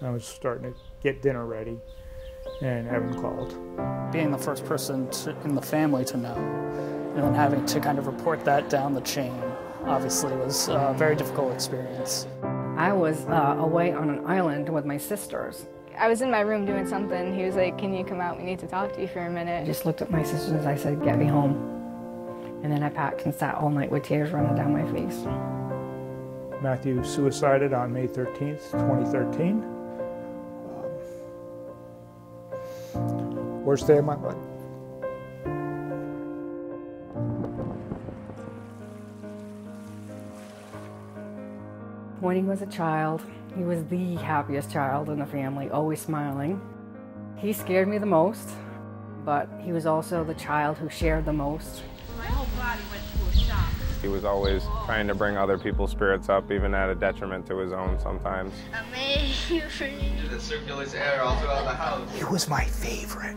I was starting to get dinner ready, and Evan called. Being the first person to, in the family to know, and then having to kind of report that down the chain, obviously was a very difficult experience. I was uh, away on an island with my sisters. I was in my room doing something. He was like, Can you come out? We need to talk to you for a minute. I just looked at my sisters and I said, Get me home. And then I packed and sat all night with tears running down my face. Matthew suicided on May 13th, 2013. Worst day of my life. When he was a child, he was the happiest child in the family, always smiling. He scared me the most, but he was also the child who shared the most. My whole body went through a shock. He was always trying to bring other people's spirits up, even at a detriment to his own sometimes. I made you for me. It circulates air all throughout the house. He was my favorite.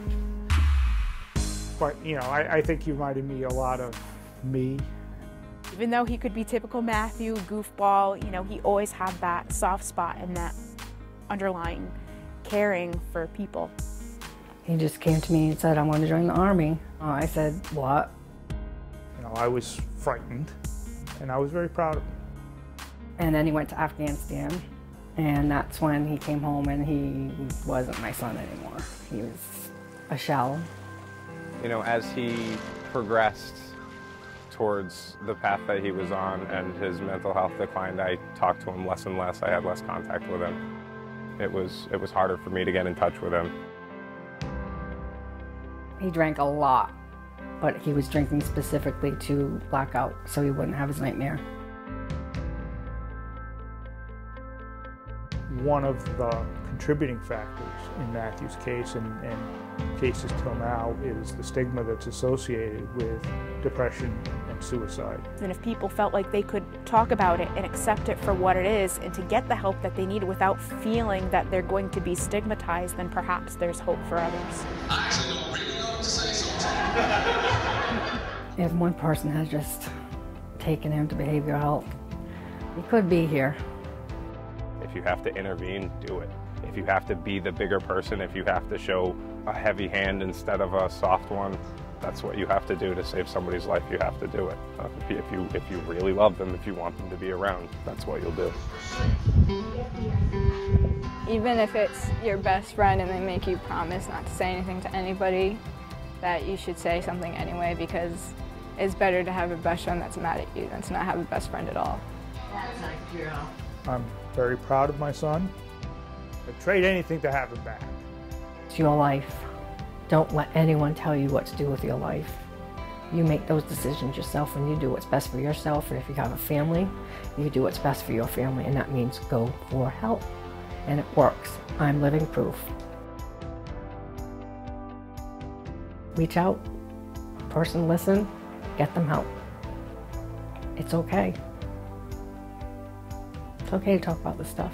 But, you know, I, I think you reminded me a lot of me even though he could be typical Matthew, goofball, you know, he always had that soft spot and that underlying caring for people. He just came to me and said, I want to join the Army. Uh, I said, what? You know, I was frightened and I was very proud of him. And then he went to Afghanistan and that's when he came home and he wasn't my son anymore. He was a shell. You know, as he progressed towards the path that he was on and his mental health declined, I talked to him less and less. I had less contact with him. It was, it was harder for me to get in touch with him. He drank a lot, but he was drinking specifically to black out so he wouldn't have his nightmare. One of the contributing factors in Matthew's case and, and cases till now is the stigma that's associated with depression and suicide. And if people felt like they could talk about it and accept it for what it is and to get the help that they need without feeling that they're going to be stigmatized, then perhaps there's hope for others. I actually don't really know what to say sometimes. if one person had just taken him to behavioral health, he could be here. If you have to intervene, do it. If you have to be the bigger person, if you have to show a heavy hand instead of a soft one, that's what you have to do to save somebody's life. You have to do it. Uh, if, you, if you if you really love them, if you want them to be around, that's what you'll do. Even if it's your best friend and they make you promise not to say anything to anybody, that you should say something anyway because it's better to have a best friend that's mad at you than to not have a best friend at all. That's a girl. I'm very proud of my son. I'd trade anything to have him back. It's your life. Don't let anyone tell you what to do with your life. You make those decisions yourself and you do what's best for yourself. And if you have a family, you do what's best for your family, and that means go for help. And it works. I'm living proof. Reach out, person listen, get them help. It's okay. It's okay to talk about this stuff.